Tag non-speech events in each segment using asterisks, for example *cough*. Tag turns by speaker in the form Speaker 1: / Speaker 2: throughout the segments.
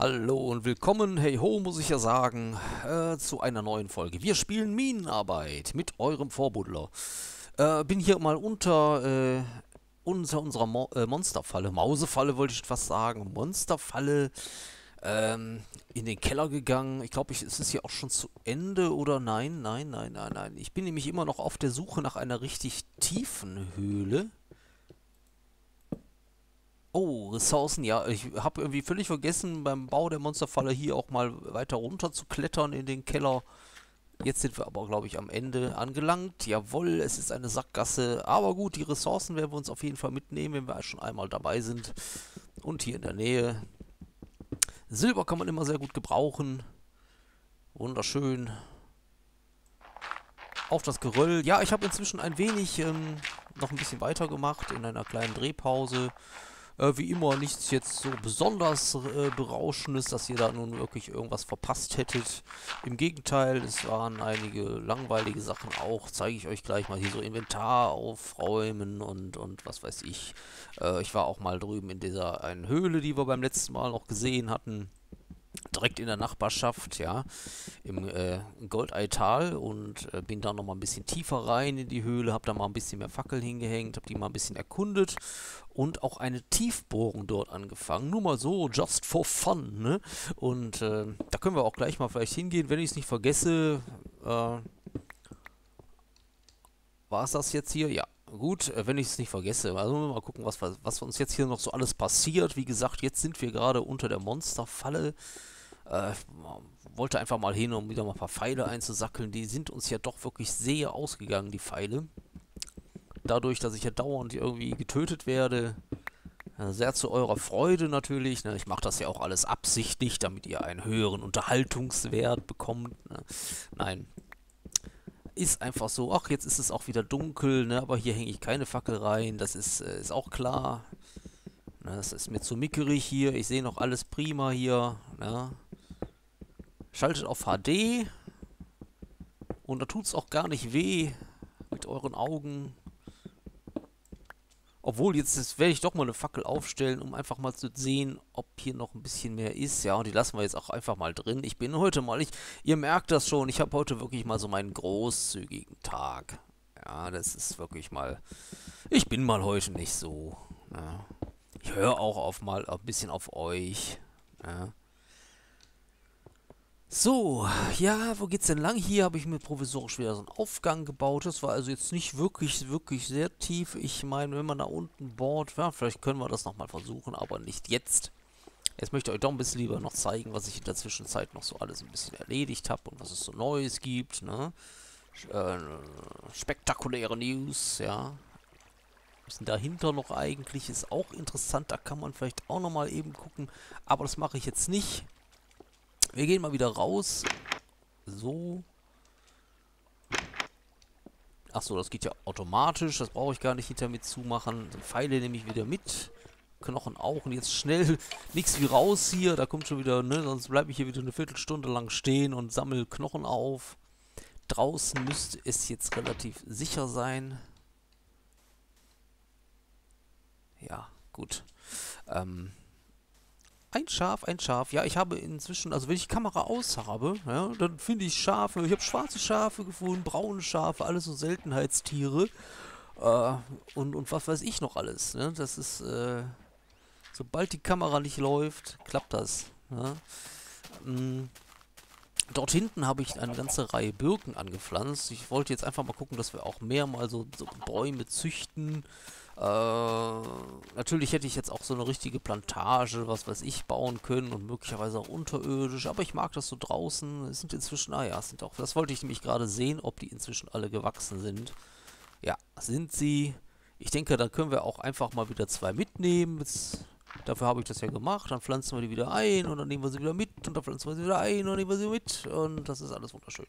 Speaker 1: Hallo und willkommen, hey ho, muss ich ja sagen, äh, zu einer neuen Folge. Wir spielen Minenarbeit mit eurem Vorbuddler. Äh, bin hier mal unter, äh, unter unserer Mo äh, Monsterfalle, Mausefalle wollte ich fast sagen, Monsterfalle, ähm, in den Keller gegangen. Ich glaube, es ist hier auch schon zu Ende oder nein, nein, nein, nein, nein. Ich bin nämlich immer noch auf der Suche nach einer richtig tiefen Höhle. Oh, Ressourcen, ja. Ich habe irgendwie völlig vergessen, beim Bau der Monsterfalle hier auch mal weiter runter zu klettern in den Keller. Jetzt sind wir aber, glaube ich, am Ende angelangt. Jawohl, es ist eine Sackgasse. Aber gut, die Ressourcen werden wir uns auf jeden Fall mitnehmen, wenn wir schon einmal dabei sind. Und hier in der Nähe. Silber kann man immer sehr gut gebrauchen. Wunderschön. Auf das Geröll. Ja, ich habe inzwischen ein wenig ähm, noch ein bisschen weiter gemacht in einer kleinen Drehpause. Äh, wie immer nichts jetzt so besonders äh, berauschendes, dass ihr da nun wirklich irgendwas verpasst hättet. Im Gegenteil, es waren einige langweilige Sachen auch. Zeige ich euch gleich mal hier so Inventar aufräumen und, und was weiß ich. Äh, ich war auch mal drüben in dieser einen Höhle, die wir beim letzten Mal noch gesehen hatten direkt in der Nachbarschaft, ja, im äh, Goldeital und äh, bin da nochmal ein bisschen tiefer rein in die Höhle, habe da mal ein bisschen mehr Fackeln hingehängt, habe die mal ein bisschen erkundet und auch eine Tiefbohrung dort angefangen. Nur mal so, just for fun, ne? Und äh, da können wir auch gleich mal vielleicht hingehen, wenn ich es nicht vergesse. Äh, war es das jetzt hier? Ja, gut, äh, wenn ich es nicht vergesse. Also mal gucken, was, was uns jetzt hier noch so alles passiert. Wie gesagt, jetzt sind wir gerade unter der Monsterfalle. Äh, wollte einfach mal hin, um wieder mal ein paar Pfeile einzusackeln. Die sind uns ja doch wirklich sehr ausgegangen, die Pfeile. Dadurch, dass ich ja dauernd irgendwie getötet werde. Sehr zu eurer Freude natürlich. Ne? Ich mache das ja auch alles absichtlich, damit ihr einen höheren Unterhaltungswert bekommt. Ne? Nein, ist einfach so, ach, jetzt ist es auch wieder dunkel, ne, aber hier hänge ich keine Fackel rein, das ist, äh, ist auch klar. Ne, das ist mir zu mickerig hier, ich sehe noch alles prima hier, ne. Schaltet auf HD und da tut es auch gar nicht weh mit euren Augen. Obwohl, jetzt werde ich doch mal eine Fackel aufstellen, um einfach mal zu sehen, ob hier noch ein bisschen mehr ist. Ja, und die lassen wir jetzt auch einfach mal drin. Ich bin heute mal, ich, ihr merkt das schon, ich habe heute wirklich mal so meinen großzügigen Tag. Ja, das ist wirklich mal, ich bin mal heute nicht so. Ja. Ich höre auch auf mal ein bisschen auf euch. Ja. So, ja, wo geht's denn lang? Hier habe ich mir provisorisch wieder so einen Aufgang gebaut. Das war also jetzt nicht wirklich, wirklich sehr tief. Ich meine, wenn man da unten bohrt, ja, vielleicht können wir das nochmal versuchen, aber nicht jetzt. Jetzt möchte ich euch doch ein bisschen lieber noch zeigen, was ich in der Zwischenzeit noch so alles ein bisschen erledigt habe und was es so Neues gibt, ne? Äh, spektakuläre News, ja. Was denn dahinter noch eigentlich ist auch interessant. Da kann man vielleicht auch nochmal eben gucken. Aber das mache ich jetzt nicht. Wir gehen mal wieder raus. So. Achso, das geht ja automatisch. Das brauche ich gar nicht hinter mir zumachen. Pfeile nehme ich wieder mit. Knochen auch. Und jetzt schnell *laughs* nichts wie raus hier. Da kommt schon wieder, ne? Sonst bleibe ich hier wieder eine Viertelstunde lang stehen und sammle Knochen auf. Draußen müsste es jetzt relativ sicher sein. Ja, gut. Ähm, ein Schaf, ein Schaf. Ja, ich habe inzwischen, also wenn ich die Kamera aus habe, ja, dann finde ich Schafe. Ich habe schwarze Schafe gefunden, braune Schafe, alles so Seltenheitstiere. Äh, und, und was weiß ich noch alles. Ne? Das ist, äh, sobald die Kamera nicht läuft, klappt das. Ja? Ähm, dort hinten habe ich eine ganze Reihe Birken angepflanzt. Ich wollte jetzt einfach mal gucken, dass wir auch mehr mal so, so Bäume züchten. Äh, natürlich hätte ich jetzt auch so eine richtige Plantage, was weiß ich, bauen können und möglicherweise auch unterirdisch, aber ich mag das so draußen. Es sind inzwischen, ah ja, sind auch, das wollte ich nämlich gerade sehen, ob die inzwischen alle gewachsen sind. Ja, sind sie. Ich denke, da können wir auch einfach mal wieder zwei mitnehmen. Jetzt, dafür habe ich das ja gemacht. Dann pflanzen wir die wieder ein und dann nehmen wir sie wieder mit und dann pflanzen wir sie wieder ein und nehmen wir sie mit. Und das ist alles wunderschön.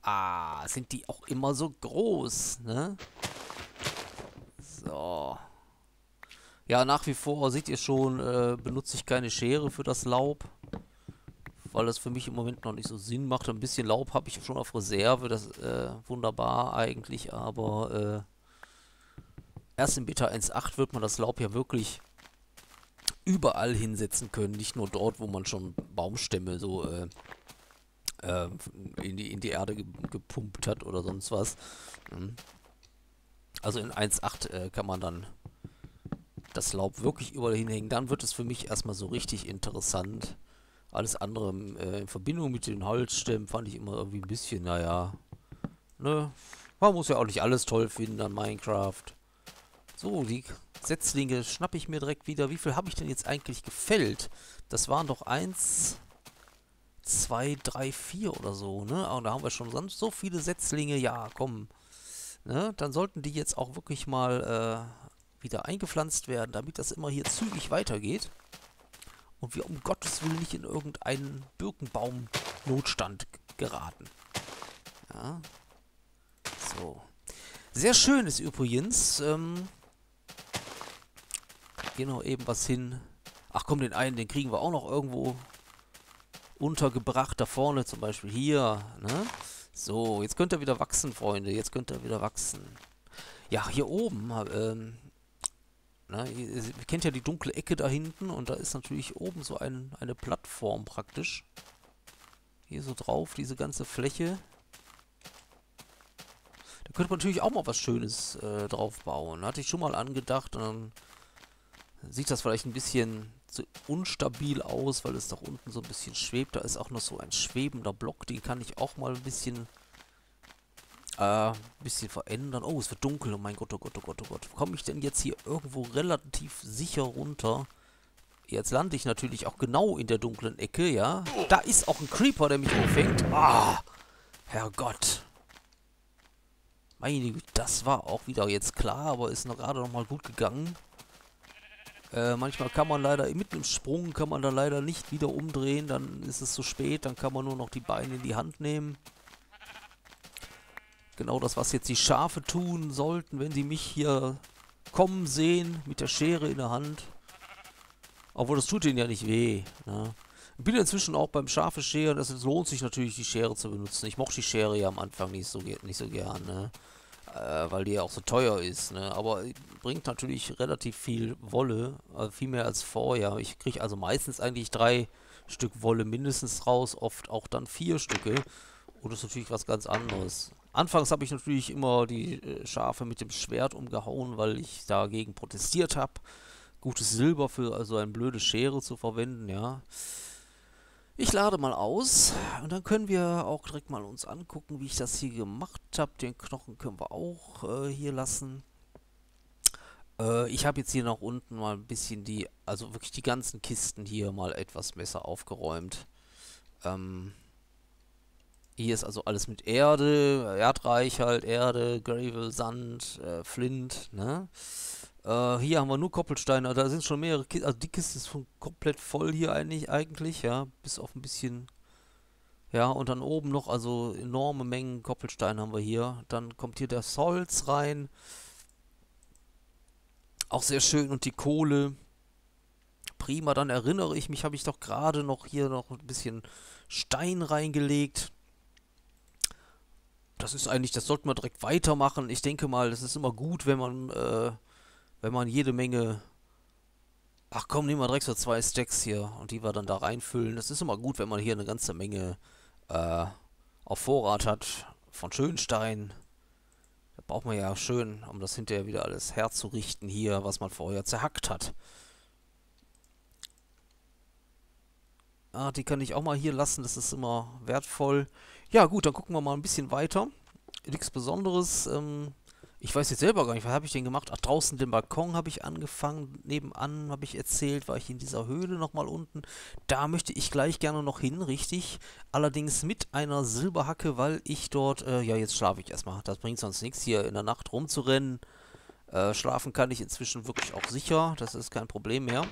Speaker 1: Ah, sind die auch immer so groß, ne? So. Ja, nach wie vor, seht ihr schon, äh, benutze ich keine Schere für das Laub. Weil das für mich im Moment noch nicht so Sinn macht. Ein bisschen Laub habe ich schon auf Reserve. Das ist äh, wunderbar eigentlich. Aber äh, erst in Beta 1.8 wird man das Laub ja wirklich überall hinsetzen können, nicht nur dort, wo man schon Baumstämme so äh, äh, in, die, in die Erde ge gepumpt hat oder sonst was. Mhm. Also in 1.8 äh, kann man dann das Laub wirklich überall hinhängen. Dann wird es für mich erstmal so richtig interessant. Alles andere äh, in Verbindung mit den Holzstämmen fand ich immer irgendwie ein bisschen, naja, ne? Man muss ja auch nicht alles toll finden an Minecraft. So, die Setzlinge schnappe ich mir direkt wieder. Wie viel habe ich denn jetzt eigentlich gefällt? Das waren doch eins, zwei, drei, vier oder so, ne? Und da haben wir schon so viele Setzlinge. Ja, komm. Ne? Dann sollten die jetzt auch wirklich mal äh, wieder eingepflanzt werden, damit das immer hier zügig weitergeht. Und wir um Gottes Willen nicht in irgendeinen Birkenbaum-Notstand geraten. Ja. So. Sehr schön ist übrigens, ähm, gehen noch eben was hin. Ach komm, den einen, den kriegen wir auch noch irgendwo untergebracht. Da vorne zum Beispiel hier, ne? So, jetzt könnt ihr wieder wachsen, Freunde. Jetzt könnt ihr wieder wachsen. Ja, hier oben, ähm, na, ihr, ihr kennt ja die dunkle Ecke da hinten und da ist natürlich oben so ein, eine Plattform praktisch. Hier so drauf, diese ganze Fläche. Da könnte man natürlich auch mal was Schönes äh, drauf bauen. Hatte ich schon mal angedacht und dann sieht das vielleicht ein bisschen zu unstabil aus, weil es doch unten so ein bisschen schwebt. Da ist auch noch so ein schwebender Block, den kann ich auch mal ein bisschen äh, bisschen verändern. Oh, es wird dunkel. Oh mein Gott, oh Gott, oh Gott, oh Gott. Komme ich denn jetzt hier irgendwo relativ sicher runter? Jetzt lande ich natürlich auch genau in der dunklen Ecke, ja. Da ist auch ein Creeper, der mich auffängt. Ah, Herrgott. Meine Güte, das war auch wieder jetzt klar, aber ist noch gerade noch mal gut gegangen. Äh, manchmal kann man leider, mit dem Sprung kann man da leider nicht wieder umdrehen, dann ist es zu spät, dann kann man nur noch die Beine in die Hand nehmen. Genau das, was jetzt die Schafe tun sollten, wenn sie mich hier kommen sehen, mit der Schere in der Hand. Obwohl, das tut ihnen ja nicht weh. Ne? Ich bin inzwischen auch beim Schafe scheren, es lohnt sich natürlich, die Schere zu benutzen. Ich mochte die Schere ja am Anfang nicht so, nicht so gern, ne? Äh, weil die ja auch so teuer ist, ne? Aber bringt natürlich relativ viel Wolle, also viel mehr als vorher. Ich kriege also meistens eigentlich drei Stück Wolle mindestens raus, oft auch dann vier Stücke. Und das ist natürlich was ganz anderes. Anfangs habe ich natürlich immer die äh, Schafe mit dem Schwert umgehauen, weil ich dagegen protestiert habe. Gutes Silber für also eine blöde Schere zu verwenden, ja. Ich lade mal aus und dann können wir auch direkt mal uns angucken, wie ich das hier gemacht habe. Den Knochen können wir auch äh, hier lassen. Äh, ich habe jetzt hier noch unten mal ein bisschen die, also wirklich die ganzen Kisten hier mal etwas besser aufgeräumt. Ähm, hier ist also alles mit Erde, Erdreich halt, Erde, Gravel, Sand, äh, Flint, ne? Äh, hier haben wir nur Koppelsteine, da sind schon mehrere Kisten, also die Kiste ist komplett voll hier eigentlich, eigentlich, ja, bis auf ein bisschen, ja, und dann oben noch, also enorme Mengen Koppelsteine haben wir hier. Dann kommt hier der Holz rein, auch sehr schön, und die Kohle, prima, dann erinnere ich mich, habe ich doch gerade noch hier noch ein bisschen Stein reingelegt. Das ist eigentlich, das sollten wir direkt weitermachen. Ich denke mal, das ist immer gut, wenn man äh, wenn man jede Menge... Ach komm, nehmen wir direkt so zwei Stacks hier und die wir dann da reinfüllen. Das ist immer gut, wenn man hier eine ganze Menge äh, auf Vorrat hat von Schönstein. Da braucht man ja schön, um das hinterher wieder alles herzurichten hier, was man vorher zerhackt hat. Ah, die kann ich auch mal hier lassen, das ist immer wertvoll. Ja gut, dann gucken wir mal ein bisschen weiter. Nichts Besonderes. Ähm, ich weiß jetzt selber gar nicht, was habe ich denn gemacht? Ach, draußen den Balkon habe ich angefangen, nebenan habe ich erzählt, war ich in dieser Höhle nochmal unten. Da möchte ich gleich gerne noch hin, richtig. Allerdings mit einer Silberhacke, weil ich dort, äh, ja jetzt schlafe ich erstmal, das bringt sonst nichts, hier in der Nacht rumzurennen. Äh, schlafen kann ich inzwischen wirklich auch sicher, das ist kein Problem mehr.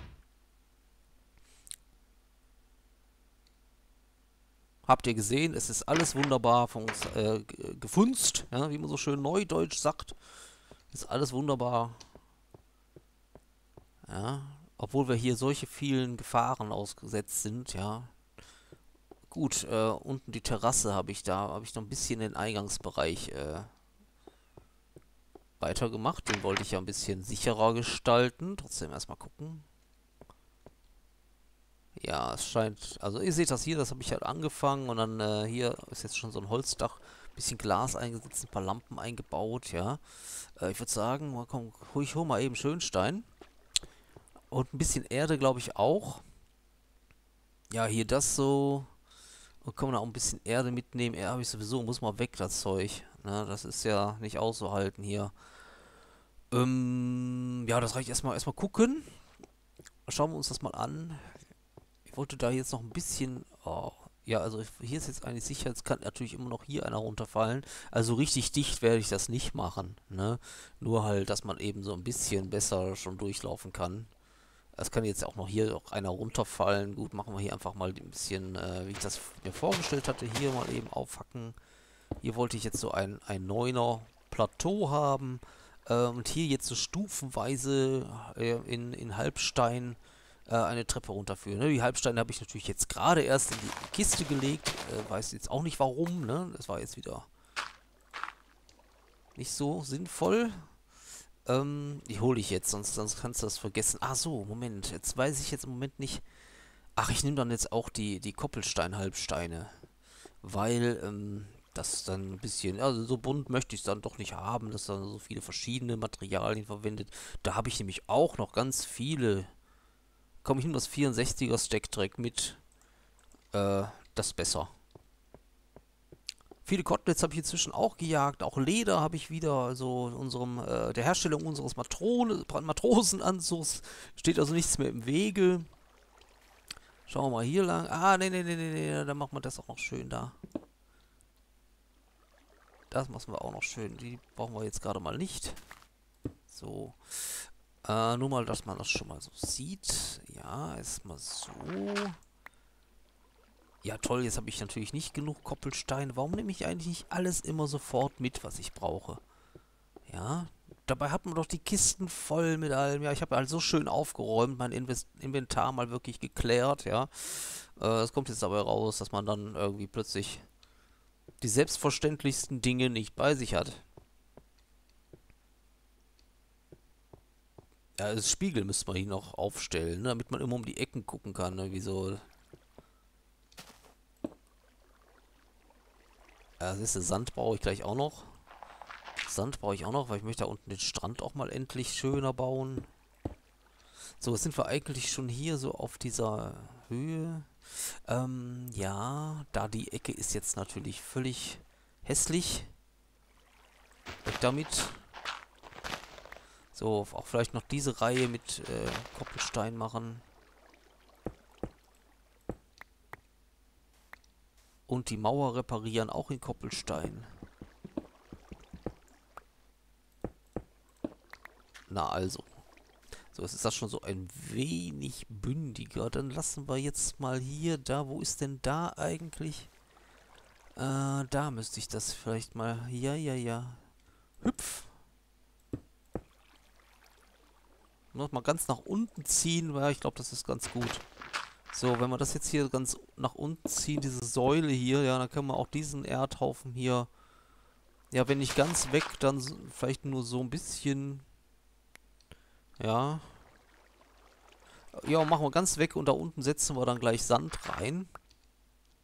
Speaker 1: Habt ihr gesehen, es ist alles wunderbar von uns äh, gefunzt, ja, wie man so schön neudeutsch sagt. Ist alles wunderbar. Ja, obwohl wir hier solche vielen Gefahren ausgesetzt sind, ja. Gut, äh, unten die Terrasse habe ich da, habe ich noch ein bisschen den Eingangsbereich äh, weitergemacht. Den wollte ich ja ein bisschen sicherer gestalten. Trotzdem erstmal gucken. Ja, es scheint, also ihr seht das hier, das habe ich halt angefangen und dann äh, hier ist jetzt schon so ein Holzdach, bisschen Glas eingesetzt, ein paar Lampen eingebaut, ja. Äh, ich würde sagen, mal komm, hol ich hol mal eben Schönstein. Und ein bisschen Erde, glaube ich, auch. Ja, hier das so. Und kann man auch ein bisschen Erde mitnehmen. Erde habe ich sowieso, muss mal weg, das Zeug. Ne, das ist ja nicht auszuhalten hier. Ähm, ja, das reicht erstmal erstmal gucken. Schauen wir uns das mal an. Wollte da jetzt noch ein bisschen... Oh, ja, also hier ist jetzt eigentlich sicher, es kann natürlich immer noch hier einer runterfallen. Also richtig dicht werde ich das nicht machen. Ne? Nur halt, dass man eben so ein bisschen besser schon durchlaufen kann. Es kann jetzt auch noch hier auch einer runterfallen. Gut, machen wir hier einfach mal ein bisschen, äh, wie ich das mir vorgestellt hatte, hier mal eben aufhacken. Hier wollte ich jetzt so ein, ein neuner Plateau haben. Äh, und hier jetzt so stufenweise äh, in, in Halbstein äh, eine Treppe runterführen. Ne? Die Halbsteine habe ich natürlich jetzt gerade erst in die Kiste gelegt. Äh, weiß jetzt auch nicht warum. Ne? Das war jetzt wieder nicht so sinnvoll. Ähm, die hole ich jetzt, sonst, sonst kannst du das vergessen. Ah so, Moment. Jetzt weiß ich jetzt im Moment nicht... Ach, ich nehme dann jetzt auch die, die Koppelstein-Halbsteine. Weil, ähm, das dann ein bisschen, also so bunt möchte ich es dann doch nicht haben, dass dann so viele verschiedene Materialien verwendet. Da habe ich nämlich auch noch ganz viele. Komme ich nur das 64er Stack direkt mit. Äh, das besser. Viele Koteletts habe ich inzwischen auch gejagt. Auch Leder habe ich wieder. Also unserem, äh, der Herstellung unseres Matrone, Matrosenanzugs steht also nichts mehr im Wege. Schauen wir mal hier lang. Ah, nee, nee, nee, nee, nee, dann machen wir das auch noch schön da. Das machen wir auch noch schön. Die brauchen wir jetzt gerade mal nicht. So. Äh, nur mal, dass man das schon mal so sieht. Ja, erstmal so. Ja, toll, jetzt habe ich natürlich nicht genug Koppelsteine. Warum nehme ich eigentlich nicht alles immer sofort mit, was ich brauche? Ja, dabei hat man doch die Kisten voll mit allem. Ja, ich habe halt so schön aufgeräumt, mein Invest Inventar mal wirklich geklärt, ja. Äh, es kommt jetzt dabei raus, dass man dann irgendwie plötzlich die selbstverständlichsten Dinge nicht bei sich hat. Ja, das Spiegel müsste man hier noch aufstellen, ne, damit man immer um die Ecken gucken kann, ne, wie so... Ja, das ist Sand brauche ich gleich auch noch. Sand brauche ich auch noch, weil ich möchte da unten den Strand auch mal endlich schöner bauen. So, jetzt sind wir eigentlich schon hier so auf dieser Höhe. Ähm, ja, da die Ecke ist jetzt natürlich völlig hässlich. Weg damit. So, auch vielleicht noch diese Reihe mit äh, Koppelstein machen. Und die Mauer reparieren, auch in Koppelstein. Na also. So, jetzt ist das schon so ein wenig bündiger. Dann lassen wir jetzt mal hier, da, wo ist denn da eigentlich? Äh, da müsste ich das vielleicht mal, ja, ja, ja. Hüpf. Noch mal ganz nach unten ziehen, weil ich glaube, das ist ganz gut. So, wenn wir das jetzt hier ganz nach unten ziehen, diese Säule hier, ja, dann können wir auch diesen Erdhaufen hier, ja, wenn nicht ganz weg, dann vielleicht nur so ein bisschen ja. Ja, machen wir ganz weg und da unten setzen wir dann gleich Sand rein.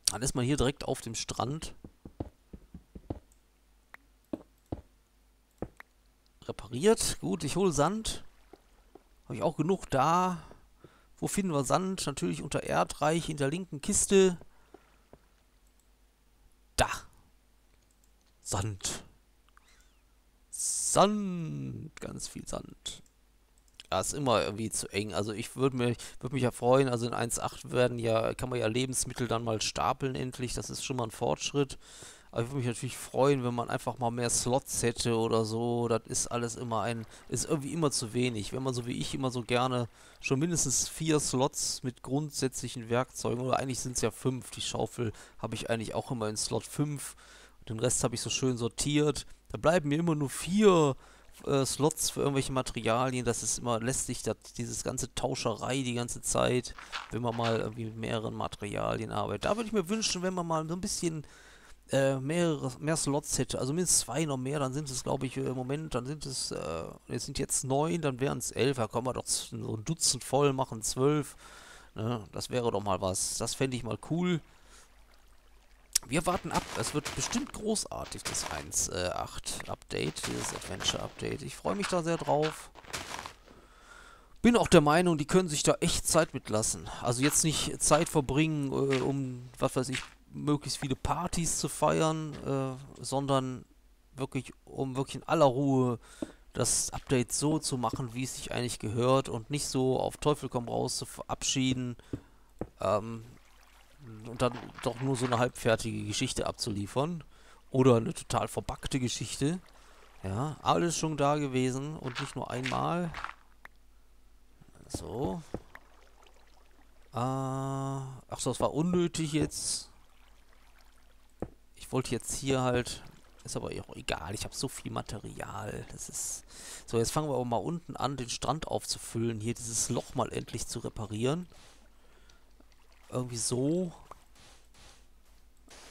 Speaker 1: Dann ist man hier direkt auf dem Strand. Repariert. Gut, ich hole Sand. Habe ich auch genug da. Wo finden wir Sand? Natürlich unter Erdreich in der linken Kiste. Da. Sand. Sand. Ganz viel Sand ja, ist immer irgendwie zu eng. Also ich würde mich, würd mich ja freuen, also in 1.8 werden ja, kann man ja Lebensmittel dann mal stapeln endlich, das ist schon mal ein Fortschritt. Aber ich würde mich natürlich freuen, wenn man einfach mal mehr Slots hätte oder so. Das ist alles immer ein, ist irgendwie immer zu wenig. Wenn man so wie ich immer so gerne schon mindestens vier Slots mit grundsätzlichen Werkzeugen, oder eigentlich sind es ja fünf, die Schaufel habe ich eigentlich auch immer in Slot 5. Den Rest habe ich so schön sortiert. Da bleiben mir immer nur vier äh, Slots für irgendwelche Materialien. Das ist immer lästig, dass dieses ganze Tauscherei die ganze Zeit, wenn man mal irgendwie mit mehreren Materialien arbeitet. Da würde ich mir wünschen, wenn man mal so ein bisschen äh, mehrere, mehr Slots hätte, also mindestens zwei noch mehr, dann sind es, glaube ich, im Moment, dann sind es, äh, es sind jetzt neun, dann wären es elf, da kann man doch so ein Dutzend voll machen, zwölf. Ne? Das wäre doch mal was. Das fände ich mal cool. Wir warten ab. Es wird bestimmt großartig, das 1.8 äh, Update, dieses Adventure Update. Ich freue mich da sehr drauf. Bin auch der Meinung, die können sich da echt Zeit mitlassen. Also jetzt nicht Zeit verbringen, äh, um, was weiß ich, möglichst viele Partys zu feiern, äh, sondern wirklich, um wirklich in aller Ruhe das Update so zu machen, wie es sich eigentlich gehört und nicht so auf Teufel komm raus zu verabschieden ähm, und dann doch nur so eine halbfertige Geschichte abzuliefern oder eine total verbackte Geschichte. Ja, alles schon da gewesen und nicht nur einmal. So. Äh, ach so, das war unnötig jetzt. Wollte jetzt hier halt ist aber auch egal. Ich habe so viel Material. Das ist. So, jetzt fangen wir aber mal unten an, den Strand aufzufüllen. Hier dieses Loch mal endlich zu reparieren. Irgendwie so.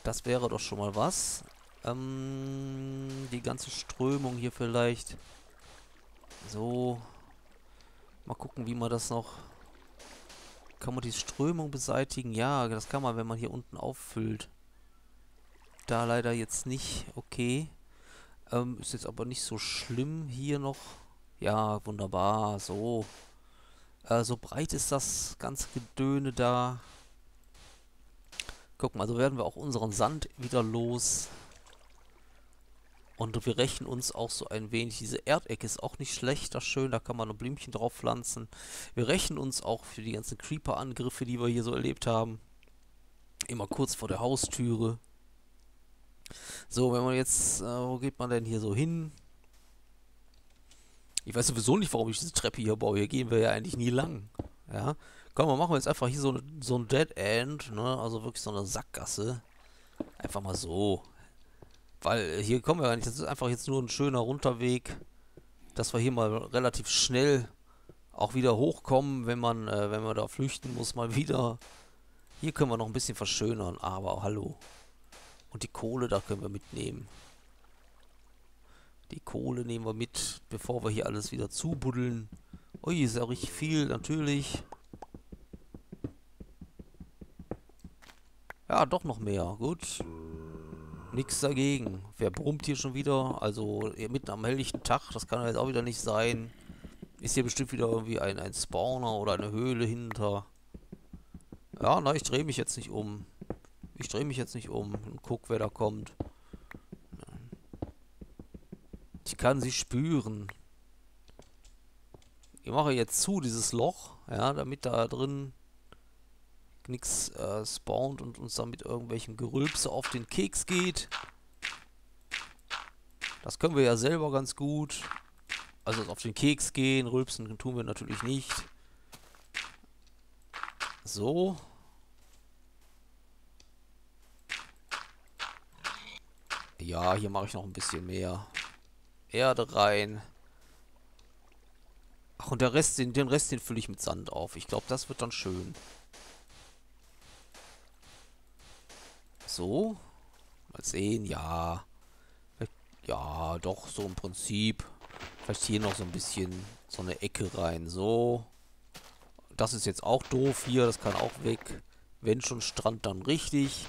Speaker 1: Das wäre doch schon mal was. Ähm, die ganze Strömung hier vielleicht. So. Mal gucken, wie man das noch... Kann man die Strömung beseitigen? Ja, das kann man, wenn man hier unten auffüllt da leider jetzt nicht. Okay. Ähm, ist jetzt aber nicht so schlimm hier noch. Ja, wunderbar. So. Äh, so breit ist das ganze Gedöne da. Guck mal, so werden wir auch unseren Sand wieder los. Und wir rächen uns auch so ein wenig. Diese Erdecke ist auch nicht schlecht, das schön. Da kann man noch Blümchen drauf pflanzen. Wir rächen uns auch für die ganzen Creeper-Angriffe, die wir hier so erlebt haben. Immer kurz vor der Haustüre. So, wenn man jetzt, äh, wo geht man denn hier so hin? Ich weiß sowieso nicht, warum ich diese Treppe hier baue. Hier gehen wir ja eigentlich nie lang. Ja. Komm, wir machen jetzt einfach hier so, so ein Dead End, ne? Also wirklich so eine Sackgasse. Einfach mal so. Weil hier kommen wir ja nicht. Das ist einfach jetzt nur ein schöner Runterweg. Dass wir hier mal relativ schnell auch wieder hochkommen, wenn man, äh, wenn man da flüchten muss, mal wieder. Hier können wir noch ein bisschen verschönern, aber hallo. Und die Kohle, da können wir mitnehmen. Die Kohle nehmen wir mit, bevor wir hier alles wieder zubuddeln. Ui, ist ja richtig viel, natürlich. Ja, doch noch mehr. Gut. Nix dagegen. Wer brummt hier schon wieder? Also mitten am helllichten Tag, das kann jetzt auch wieder nicht sein. Ist hier bestimmt wieder irgendwie ein, ein Spawner oder eine Höhle hinter. Ja, na, ich drehe mich jetzt nicht um. Ich drehe mich jetzt nicht um und guck, wer da kommt. Ich kann sie spüren. Ich mache jetzt zu, dieses Loch, ja, damit da drin nichts äh, spawnt und uns dann mit irgendwelchen Gerülpse auf den Keks geht. Das können wir ja selber ganz gut. Also auf den Keks gehen, rülpsen tun wir natürlich nicht. So. Ja, hier mache ich noch ein bisschen mehr Erde rein. Ach, und der Rest, den, den Rest, den fülle ich mit Sand auf. Ich glaube, das wird dann schön. So. Mal sehen, ja. Ja, doch, so im Prinzip. Vielleicht hier noch so ein bisschen so eine Ecke rein. So. Das ist jetzt auch doof hier. Das kann auch weg. Wenn schon Strand, dann richtig.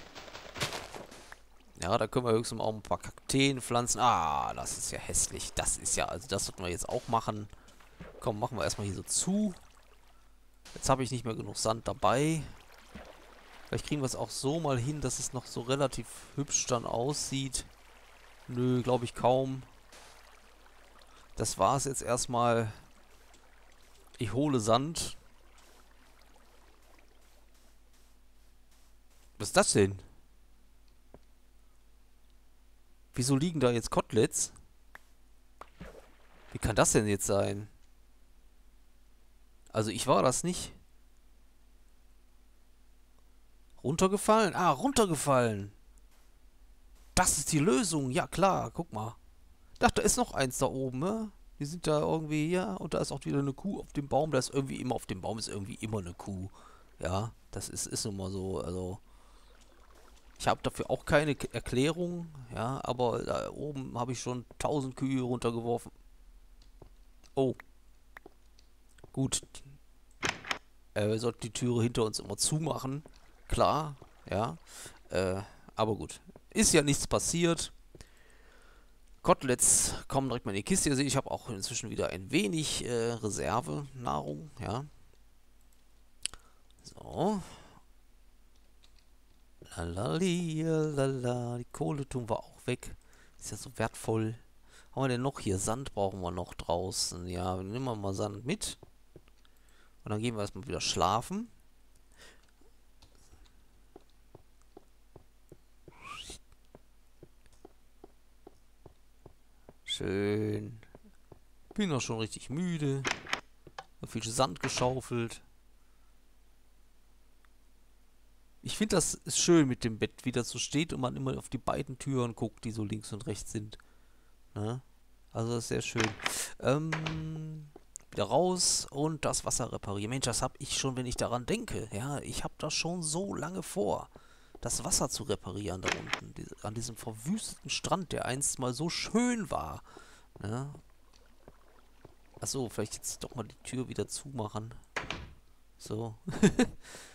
Speaker 1: Ja, da können wir höchstens auch ein paar Kakteen pflanzen. Ah, das ist ja hässlich. Das ist ja, also das sollten wir jetzt auch machen. Komm, machen wir erstmal hier so zu. Jetzt habe ich nicht mehr genug Sand dabei. Vielleicht kriegen wir es auch so mal hin, dass es noch so relativ hübsch dann aussieht. Nö, glaube ich kaum. Das war es jetzt erstmal. Ich hole Sand. Was ist das denn? Wieso liegen da jetzt Koteletts? Wie kann das denn jetzt sein? Also ich war das nicht. Runtergefallen? Ah, runtergefallen. Das ist die Lösung. Ja, klar. Guck mal. Dachte, da ist noch eins da oben, ne? Die sind da irgendwie, ja, und da ist auch wieder eine Kuh auf dem Baum. Da ist irgendwie immer auf dem Baum ist irgendwie immer eine Kuh. Ja, das ist, ist nun mal so, also... Ich habe dafür auch keine Erklärung, ja, aber da oben habe ich schon 1000 Kühe runtergeworfen. Oh. Gut. Äh, wir sollten die Türe hinter uns immer zumachen. Klar, ja. Äh, aber gut. Ist ja nichts passiert. Koteletts kommen direkt mal in die Kiste. Ihr seht, ich habe auch inzwischen wieder ein wenig äh, Reserve-Nahrung, ja. So. Lalali, lala. Die Kohle tun wir auch weg. Ist ja so wertvoll. Haben wir denn noch hier? Sand brauchen wir noch draußen. Ja, nehmen wir mal Sand mit. Und dann gehen wir erstmal wieder schlafen. Schön. Bin auch schon richtig müde. Hab viel Sand geschaufelt. Ich finde das ist schön mit dem Bett, wie das so steht und man immer auf die beiden Türen guckt, die so links und rechts sind. Ne? Also das ist sehr schön. Ähm, wieder raus und das Wasser reparieren. Mensch, das habe ich schon, wenn ich daran denke. Ja, ich habe das schon so lange vor, das Wasser zu reparieren da unten. Die, an diesem verwüsteten Strand, der einst mal so schön war. Ja. Achso, vielleicht jetzt doch mal die Tür wieder zumachen. So. *laughs*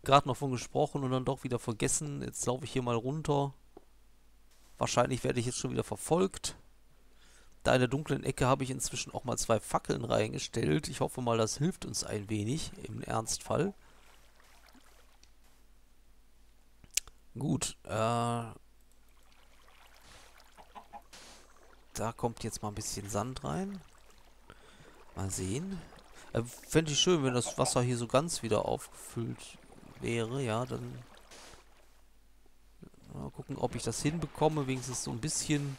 Speaker 1: Gerade noch von gesprochen und dann doch wieder vergessen. Jetzt laufe ich hier mal runter. Wahrscheinlich werde ich jetzt schon wieder verfolgt. Da in der dunklen Ecke habe ich inzwischen auch mal zwei Fackeln reingestellt. Ich hoffe mal, das hilft uns ein wenig im Ernstfall. Gut, äh, da kommt jetzt mal ein bisschen Sand rein. Mal sehen. Äh, Fände ich schön, wenn das Wasser hier so ganz wieder aufgefüllt wäre. Ja, dann mal gucken, ob ich das hinbekomme. Wenigstens so ein bisschen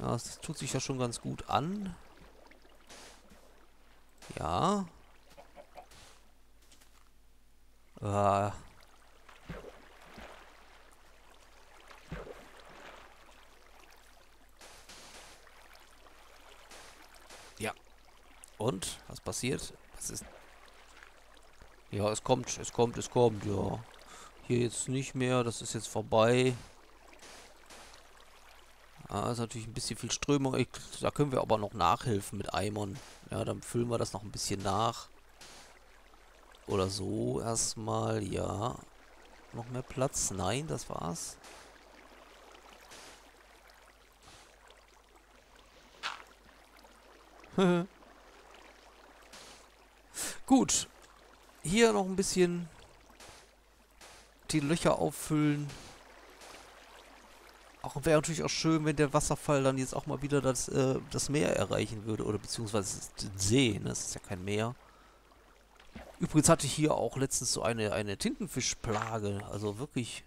Speaker 1: ja, das tut sich ja schon ganz gut an. Ja. Äh. Ja. Und? Was passiert? Was ist... Ja, es kommt, es kommt, es kommt, ja. Hier jetzt nicht mehr, das ist jetzt vorbei. Ah, ist natürlich ein bisschen viel Strömung. Ich, da können wir aber noch nachhelfen mit Eimern. Ja, dann füllen wir das noch ein bisschen nach. Oder so erstmal, ja. Noch mehr Platz? Nein, das war's. *laughs* Gut. Hier noch ein bisschen die Löcher auffüllen. Auch wäre natürlich auch schön, wenn der Wasserfall dann jetzt auch mal wieder das, äh, das Meer erreichen würde. Oder beziehungsweise den See, ne? Das ist ja kein Meer. Übrigens hatte ich hier auch letztens so eine, eine Tintenfischplage. Also wirklich,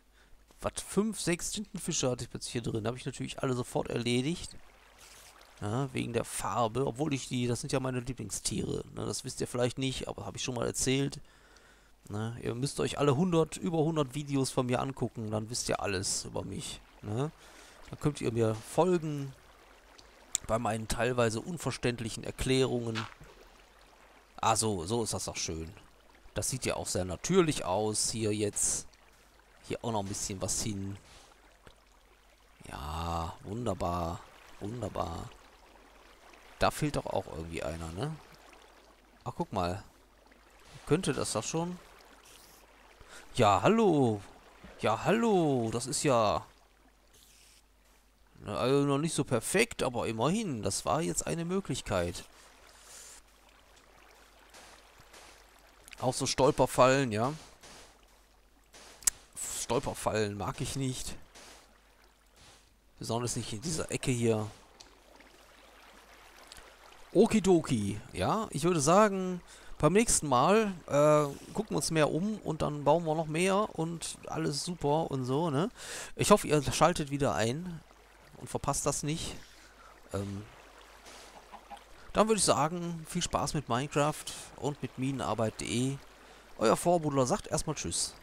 Speaker 1: was, fünf, sechs Tintenfische hatte ich plötzlich hier drin. Habe ich natürlich alle sofort erledigt. Ja, wegen der Farbe. Obwohl ich die, das sind ja meine Lieblingstiere. Ne? Das wisst ihr vielleicht nicht, aber habe ich schon mal erzählt. Ne? Ihr müsst euch alle 100, über 100 Videos von mir angucken. Dann wisst ihr alles über mich. Ne? Dann könnt ihr mir folgen bei meinen teilweise unverständlichen Erklärungen. Ah, so, so ist das auch schön. Das sieht ja auch sehr natürlich aus. Hier jetzt. Hier auch noch ein bisschen was hin. Ja, wunderbar. Wunderbar. Da fehlt doch auch irgendwie einer, ne? Ach, guck mal. Könnte das doch schon? Ja, hallo. Ja, hallo. Das ist ja... Also noch nicht so perfekt, aber immerhin. Das war jetzt eine Möglichkeit. Auch so Stolperfallen, ja. Stolperfallen mag ich nicht. Besonders nicht in dieser Ecke hier. Okidoki. Ja, ich würde sagen, beim nächsten Mal äh, gucken wir uns mehr um und dann bauen wir noch mehr und alles super und so, ne? Ich hoffe, ihr schaltet wieder ein und verpasst das nicht. Ähm, dann würde ich sagen, viel Spaß mit Minecraft und mit Minenarbeit.de. Euer Vorbudler sagt erstmal Tschüss.